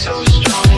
so strong.